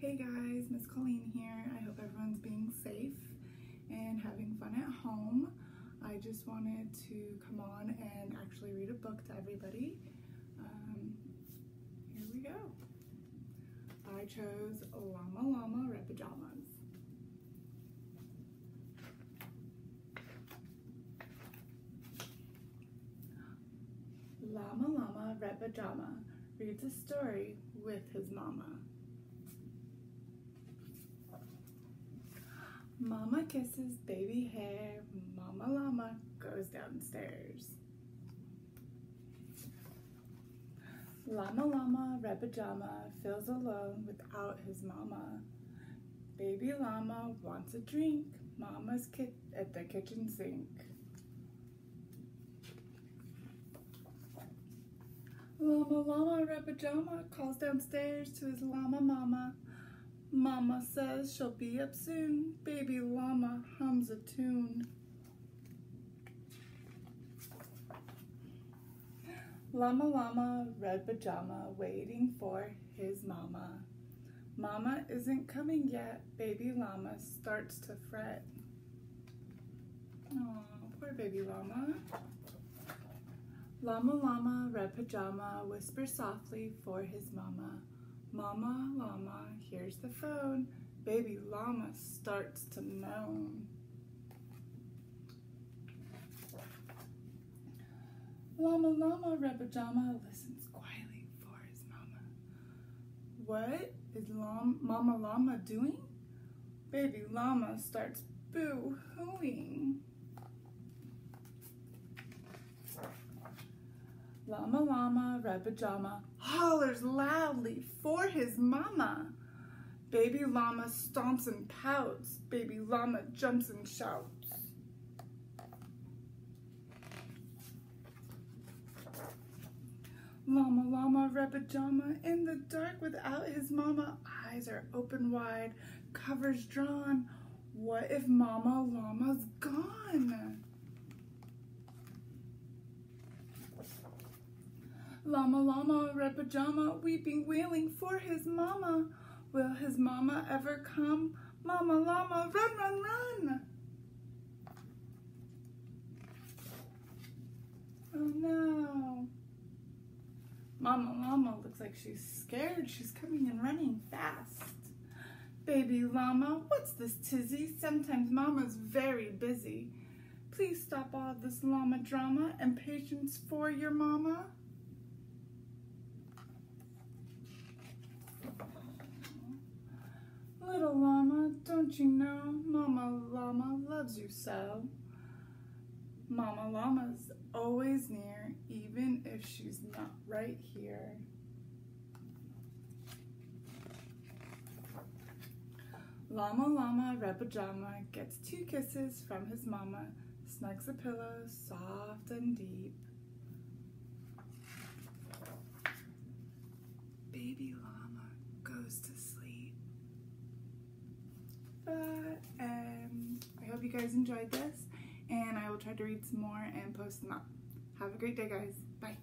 Hey guys, Miss Colleen here. I hope everyone's being safe and having fun at home. I just wanted to come on and actually read a book to everybody. Um, here we go. I chose Llama Llama Red Pajamas. Llama Llama Red Pajama reads a story with his mama. Mama kisses baby hair, Mama Llama goes downstairs. Llama Llama Red Pajama feels alone without his mama. Baby Llama wants a drink, Mama's kit at the kitchen sink. Llama Llama Red Pajama calls downstairs to his llama mama. Mama says she'll be up soon. Baby llama hums a tune. Llama Llama Red Pajama waiting for his mama. Mama isn't coming yet. Baby llama starts to fret. Oh, poor baby llama. Llama Llama Red Pajama whispers softly for his mama. Mama Llama hears the phone. Baby Llama starts to moan. Llama Llama Red Pajama listens quietly for his mama. What is Llama, Mama Llama doing? Baby Llama starts boo-hooing. Llama Llama Red Pajama hollers loudly for his mama. Baby Llama stomps and pouts. Baby Llama jumps and shouts. Llama Llama Red Pajama in the dark without his mama. Eyes are open wide, covers drawn. What if Mama Llama's gone? Llama Llama Red Pajama weeping wailing for his mama. Will his mama ever come? Mama Llama run run run! Oh no. Mama Llama looks like she's scared. She's coming and running fast. Baby Llama, what's this tizzy? Sometimes Mama's very busy. Please stop all this llama drama and patience for your mama. Little llama, don't you know Mama Llama loves you so? Mama Llama's always near, even if she's not right here. Llama Llama Red Pajama gets two kisses from his mama, snugs a pillow soft and deep. Baby Llama hope you guys enjoyed this, and I will try to read some more and post them up. Have a great day, guys. Bye.